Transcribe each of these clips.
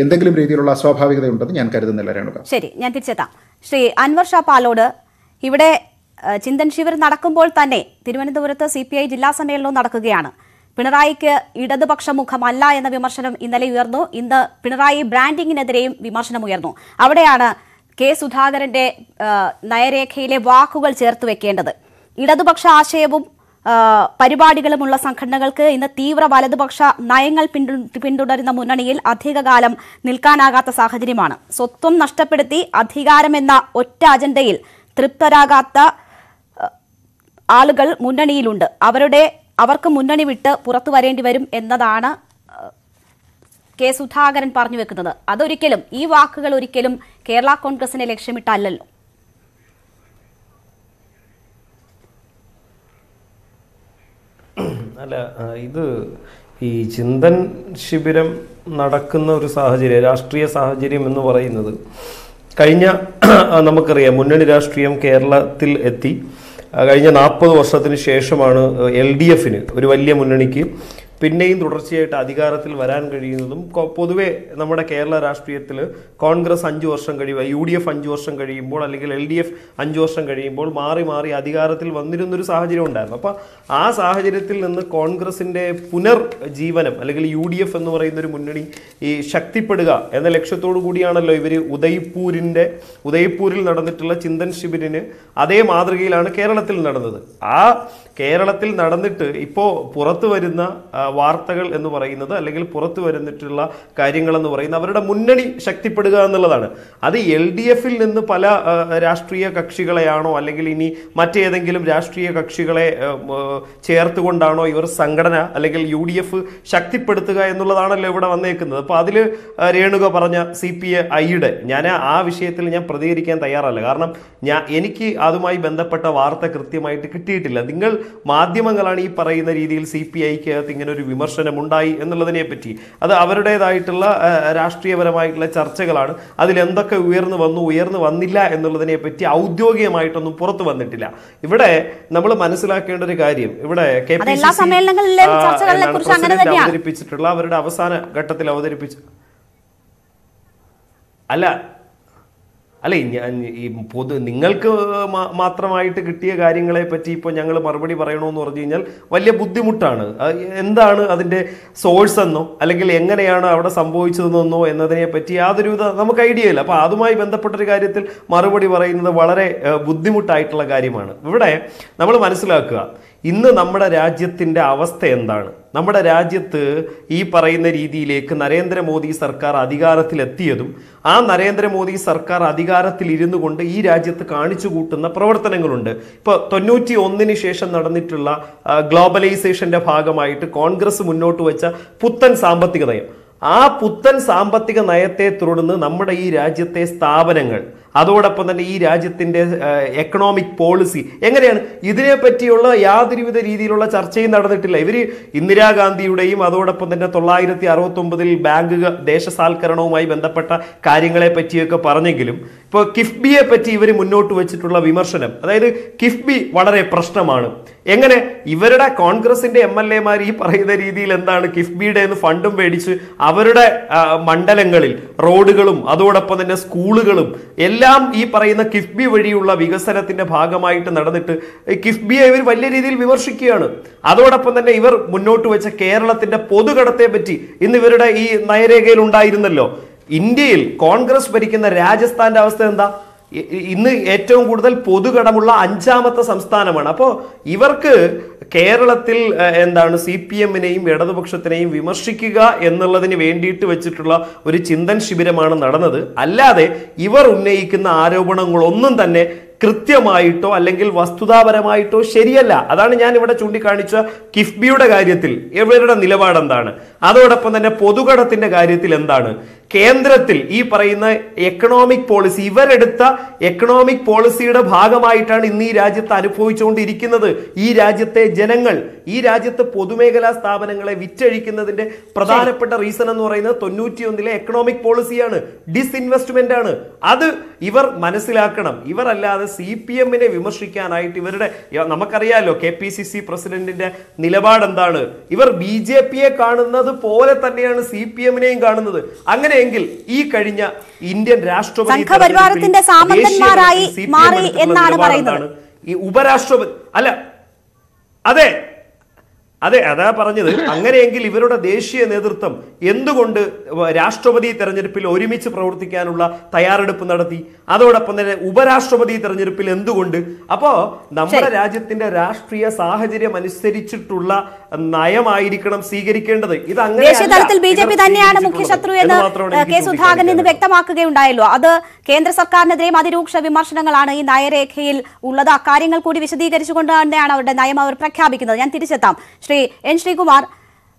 എന്തെങ്കിലും രീതിയിലുള്ള അസ്വാഭാവികതയുണ്ടെന്ന് ഞാൻ കരുതുന്നില്ല രേണുക. ശരി ഞാൻ തിരിച്ചെത്താം. ശ്രീ അൻവർ ഷാ പാലോട് ഇവിടെ ചിന്തൻ ശിവർ നടക്കുമ്പോൾ തന്നെ തിരുവനന്തപുരത്ത് സി പി ഐ ജില്ലാ സമ്മേളനവും നടക്കുകയാണ്. പിണറായിക്ക് ഇടതുപക്ഷ മുഖമല്ല എന്ന വിമർശനം ഇന്നലെ ഉയർന്നു. ഇന്ന് പിണറായി ബ്രാൻഡിങ്ങിനെതിരെയും വിമർശനം ഉയർന്നു. അവിടെയാണ് കെ സുധാകരന്റെ നയരേഖയിലെ വാക്കുകൾ ചേർത്ത് വെക്കേണ്ടത്. ഇടതുപക്ഷ ആശയവും പരിപാടികളുമുള്ള സംഘടനകൾക്ക് ഇന്ന് തീവ്ര വലതുപക്ഷ നയങ്ങൾ പിന്തു- പിന്തുടരുന്ന മുന്നണിയിൽ അധികകാലം നിൽക്കാനാകാത്ത സാഹചര്യമാണ്. സ്വത്വം നഷ്ടപ്പെടുത്തി അധികാരമെന്ന ഒറ്റ അജണ്ടയിൽ തൃപ്തരാകാത്ത ആളുകൾ മുന്നണിയിലുണ്ട്. അവരുടെ അവർക്ക് മുന്നണി വിട്ട് പുറത്തു വരേണ്ടി വരും എന്നതാണ് കെ സുധാകരൻ പറഞ്ഞു വെക്കുന്നത്. അതൊരിക്കലും ഈ വാക്കുകൾ ഒരിക്കലും കേരള കോൺഗ്രസിനെ ലക്ഷ്യമിട്ടല്ലല്ലോ. അല്ല ഇത് ഈ ചിന്തൻ ശിബിരം നടക്കുന്ന ഒരു സാഹചര്യം രാഷ്ട്രീയ സാഹചര്യം എന്ന് പറയുന്നത് കഴിഞ്ഞ നമുക്കറിയാം മുന്നണി രാഷ്ട്രീയം കേരളത്തിൽ എത്തി. കഴിഞ്ഞ നാൽപ്പത് വർഷത്തിന് ശേഷമാണ് എൽ ഡി എഫിന് ഒരു വലിയ മുന്നണിക്ക് പിന്നെയും തുടർച്ചയായിട്ട് അധികാരത്തിൽ വരാൻ കഴിയുന്നതും പൊതുവേ നമ്മുടെ കേരള രാഷ്ട്രീയത്തിൽ കോൺഗ്രസ് അഞ്ചു വർഷം കഴിയുമ്പോൾ യു ഡി എഫ് അഞ്ചു വർഷം കഴിയുമ്പോൾ അല്ലെങ്കിൽ എൽ ഡി എഫ് അഞ്ചു വർഷം കഴിയുമ്പോൾ മാറി മാറി അധികാരത്തിൽ വന്നിരുന്നൊരു സാഹചര്യം ഉണ്ടായിരുന്നു. അപ്പോൾ ആ സാഹചര്യത്തിൽ നിന്ന് കോൺഗ്രസിന്റെ പുനർജീവനം അല്ലെങ്കിൽ യു ഡി എഫ് എന്ന് പറയുന്ന ഒരു മുന്നണി ഈ ശക്തിപ്പെടുക എന്ന ലക്ഷ്യത്തോടു കൂടിയാണല്ലോ ഇവർ ഉദയ്പൂരിന്റെ ഉദയ്പൂരിൽ നടന്നിട്ടുള്ള ചിന്തൻ ശിബിരിന് അതേ മാതൃകയിലാണ് കേരളത്തിൽ നടന്നത്. ആ കേരളത്തിൽ നടന്നിട്ട് ഇപ്പോൾ പുറത്തു വരുന്ന വാർത്തകൾ എന്ന് പറയുന്നത് അല്ലെങ്കിൽ പുറത്തു വരുന്നിട്ടുള്ള കാര്യങ്ങളെന്ന് പറയുന്നത് അവരുടെ മുന്നണി ശക്തിപ്പെടുക എന്നുള്ളതാണ്. അത് എൽ ഡി എഫിൽ നിന്ന് പല രാഷ്ട്രീയ കക്ഷികളെയാണോ അല്ലെങ്കിൽ ഇനി മറ്റേതെങ്കിലും രാഷ്ട്രീയ കക്ഷികളെ ചേർത്തുകൊണ്ടാണോ ഇവർ സംഘടന അല്ലെങ്കിൽ യു ഡി എഫ് ശക്തിപ്പെടുത്തുക എന്നുള്ളതാണല്ലോ ഇവിടെ വന്നേക്കുന്നത്. അപ്പോൾ അതിൽ രേണുക പറഞ്ഞ സി പി ഐയുടെ ഞാൻ ആ വിഷയത്തിൽ ഞാൻ പ്രതികരിക്കാൻ തയ്യാറല്ല. കാരണം ഞാൻ എനിക്ക് അതുമായി ബന്ധപ്പെട്ട വാർത്ത കൃത്യമായിട്ട് കിട്ടിയിട്ടില്ല. നിങ്ങൾ മാധ്യമങ്ങളാണ് ഈ പറയുന്ന രീതിയിൽ സി പി ഐക്ക് അകത്ത് ഇങ്ങനെ ഒരു വിമർശനം ഉണ്ടായി എന്നുള്ളതിനെ പറ്റി അത് അവരുടേതായിട്ടുള്ള രാഷ്ട്രീയപരമായിട്ടുള്ള ചർച്ചകളാണ്. അതിൽ എന്തൊക്കെ ഉയർന്നു വന്നു ഉയർന്നു വന്നില്ല എന്നുള്ളതിനെ പറ്റി ഔദ്യോഗികമായിട്ടൊന്നും പുറത്തു വന്നിട്ടില്ല. ഇവിടെ നമ്മൾ മനസ്സിലാക്കേണ്ട ഒരു കാര്യം ഇവിടെ കെ പി സി. അവതരിപ്പിച്ചിട്ടുള്ള അവരുടെ അവസാന ഘട്ടത്തിൽ അവതരിപ്പിച്ചു അല്ല അല്ല ഈ പൊതു നിങ്ങൾക്ക് മാത്രമായിട്ട് കിട്ടിയ കാര്യങ്ങളെ പറ്റി ഇപ്പോൾ ഞങ്ങൾ മറുപടി പറയണമെന്ന് പറഞ്ഞു കഴിഞ്ഞാൽ വലിയ ബുദ്ധിമുട്ടാണ്. എന്താണ് അതിന്റെ സോഴ്സ് എന്നോ അല്ലെങ്കിൽ എങ്ങനെയാണ് അവിടെ സംഭവിച്ചതെന്നോ എന്നതിനെ പറ്റി യാതൊരുവിധ നമുക്ക് ഐഡിയ ഇല്ല. അപ്പോൾ അതുമായി ബന്ധപ്പെട്ടൊരു കാര്യത്തിൽ മറുപടി പറയുന്നത് വളരെ ബുദ്ധിമുട്ടായിട്ടുള്ള കാര്യമാണ്. ഇവിടെ നമ്മൾ മനസ്സിലാക്കുക ഇന്ന് നമ്മുടെ രാജ്യത്തിന്റെ അവസ്ഥ എന്താണ്? നമ്മുടെ രാജ്യത്ത് ഈ പറയുന്ന രീതിയിലേക്ക് നരേന്ദ്രമോദി സർക്കാർ അധികാരത്തിലെത്തിയതും ആ നരേന്ദ്രമോദി സർക്കാർ അധികാരത്തിൽ ഇരുന്നു കൊണ്ട് ഈ രാജ്യത്ത് കാണിച്ചു കൂട്ടുന്ന പ്രവർത്തനങ്ങളുണ്ട്. ഇപ്പോൾ തൊണ്ണൂറ്റി ഒന്നിന് ശേഷം നടന്നിട്ടുള്ള ഗ്ലോബലൈസേഷന്റെ ഭാഗമായിട്ട് കോൺഗ്രസ് മുന്നോട്ട് വെച്ച പുത്തൻ സാമ്പത്തിക നയം. ആ പുത്തൻ സാമ്പത്തിക നയത്തെ തുടർന്ന് നമ്മുടെ ഈ രാജ്യത്തെ സ്ഥാപനങ്ങൾ അതോടൊപ്പം തന്നെ ഈ രാജ്യത്തിന്റെ എക്കണോമിക് പോളിസി എങ്ങനെയാണ്? ഇതിനെ പറ്റിയുള്ള യാതൊരുവിധ രീതിയിലുള്ള ചർച്ചയും നടന്നിട്ടില്ല. ഇവർ ഇന്ദിരാഗാന്ധിയുടെയും അതോടൊപ്പം തന്നെ തൊള്ളായിരത്തി അറുപത്തൊമ്പതിൽ ബാങ്ക് ദേശസാൽക്കരണവുമായി ബന്ധപ്പെട്ട കാര്യങ്ങളെ പറ്റിയൊക്കെ പറഞ്ഞെങ്കിലും ഇപ്പോൾ കിഫ്ബിയെ പറ്റി ഇവർ മുന്നോട്ട് വെച്ചിട്ടുള്ള വിമർശനം അതായത് കിഫ്ബി വളരെ പ്രശ്നമാണ്. എങ്ങനെ? ഇവരുടെ കോൺഗ്രസിന്റെ എം എൽ എമാർ ഈ പറയുന്ന രീതിയിൽ എന്താണ് കിഫ്ബിയുടെ ഫണ്ടും മേടിച്ച് അവരുടെ മണ്ഡലങ്ങളിൽ റോഡുകളും അതോടൊപ്പം തന്നെ സ്കൂളുകളും എല്ലാം ഈ പറയുന്ന കിഫ്ബി വഴിയുള്ള വികസനത്തിന്റെ ഭാഗമായിട്ട് നടന്നിട്ട് കിഫ്ബിയെ ഇവർ വലിയ രീതിയിൽ വിമർശിക്കുകയാണ്. അതോടൊപ്പം തന്നെ ഇവർ മുന്നോട്ട് വെച്ച കേരളത്തിന്റെ പൊതുകടത്തെ പറ്റി ഇന്ന് ഇവരുടെ ഈ നയരേഖയിൽ ഉണ്ടായിരുന്നല്ലോ. ഇന്ത്യയിൽ കോൺഗ്രസ് ഭരിക്കുന്ന രാജസ്ഥാന്റെ അവസ്ഥ എന്താ? ഇന്ന് ഏറ്റവും കൂടുതൽ പൊതുകടമുള്ള അഞ്ചാമത്തെ സംസ്ഥാനമാണ്. അപ്പോൾ ഇവർക്ക് കേരളത്തിൽ എന്താണ് സി പി എമ്മിനെയും ഇടതുപക്ഷത്തിനെയും വിമർശിക്കുക എന്നുള്ളതിന് വേണ്ടിയിട്ട് വെച്ചിട്ടുള്ള ഒരു ചിന്തൻ ശിബിരമാണ് നടന്നത്. അല്ലാതെ ഇവർ ഉന്നയിക്കുന്ന ആരോപണങ്ങളൊന്നും തന്നെ കൃത്യമായിട്ടോ അല്ലെങ്കിൽ വസ്തുതാപരമായിട്ടോ ശരിയല്ല. അതാണ് ഞാൻ ഇവിടെ ചൂണ്ടിക്കാണിച്ച കിഫ്ബിയുടെ കാര്യത്തിൽ. ഇവരുടെ നിലപാട് എന്താണ് അതോടൊപ്പം തന്നെ പൊതുകടത്തിന്റെ കാര്യത്തിൽ എന്താണ്? കേന്ദ്രത്തിൽ ഈ പറയുന്ന എക്കണോമിക് പോളിസി ഇവരെടുത്ത എക്കണോമിക് പോളിസിയുടെ ഭാഗമായിട്ടാണ് ഇന്ന് ഈ രാജ്യത്ത് അനുഭവിച്ചുകൊണ്ടിരിക്കുന്നത്. ഈ രാജ്യത്തെ ജനങ്ങൾ ഈ രാജ്യത്ത് പൊതുമേഖലാ സ്ഥാപനങ്ങളെ വിറ്റഴിക്കുന്നതിന്റെ പ്രധാനപ്പെട്ട റീസൺ എന്ന് പറയുന്നത് തൊണ്ണൂറ്റിയൊന്നിലെ എക്കണോമിക് പോളിസിയാണ് ഡിസ്ഇൻവെസ്റ്റ്മെന്റ് ആണ്. അത് ഇവർ മനസ്സിലാക്കണം. ഇവരല്ലാതെ സി പി എമ്മിനെ വിമർശിക്കാനായിട്ട് ഇവരുടെ നമുക്കറിയാലോ കെ പി സി സി പ്രസിഡന്റിന്റെ നിലപാട് എന്താണ് ഇവർ ബി ജെ പിയെ കാണുന്നത് പോലെ തന്നെയാണ് സി പി എമ്മിനെയും കാണുന്നത്. അങ്ങനെയെങ്കിൽ ഈ കഴിഞ്ഞ ഇന്ത്യൻ രാഷ്ട്രപതി എന്നാണ് പറയുന്നത്. ഈ ഉപരാഷ്ട്രപതി അല്ല അതെ അതെ അതാ പറഞ്ഞത്. അങ്ങനെയെങ്കിൽ ഇവരുടെ ദേശീയ നേതൃത്വം എന്തുകൊണ്ട് രാഷ്ട്രപതി തെരഞ്ഞെടുപ്പിൽ ഒരുമിച്ച് പ്രവർത്തിക്കാനുള്ള തയ്യാറെടുപ്പ് നടത്തി? അതോടൊപ്പം തന്നെ ഉപരാഷ്ട്രപതി തെരഞ്ഞെടുപ്പിൽ എന്തുകൊണ്ട്? അപ്പോ നമ്മുടെ രാജ്യത്തിന്റെ രാഷ്ട്രീയ സാഹചര്യം അനുസരിച്ചിട്ടുള്ള നയമായിരിക്കണം സ്വീകരിക്കേണ്ടത്. ഇത് അങ്ങനെ തലത്തിൽ ബി ജെ പി തന്നെയാണ് മുഖ്യ മുഖ്യശത്രു എന്ന് കെ സുധാകരൻ ഇന്ന് വ്യക്തമാക്കുകയുണ്ടായല്ലോ. അത് കേന്ദ്ര സർക്കാരിനെതിരെയും അതിരൂക്ഷ വിമർശനങ്ങളാണ് ഈ നയരേഖയിൽ ഉള്ളത്. അക്കാര്യങ്ങൾ കൂടി വിശദീകരിച്ചുകൊണ്ട് തന്നെയാണ് അവരുടെ നയം അവർ പ്രഖ്യാപിക്കുന്നത്. ഞാൻ തിരിച്ചെത്താം. ശ്രീ എൻ ശ്രീകുമാർ.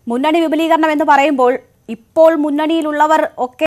മുന്നണി വിപുലീകരണം എന്ന് പറയുമ്പോൾ ഇപ്പോൾ മുന്നണിയിലുള്ളവർ ഒക്കെ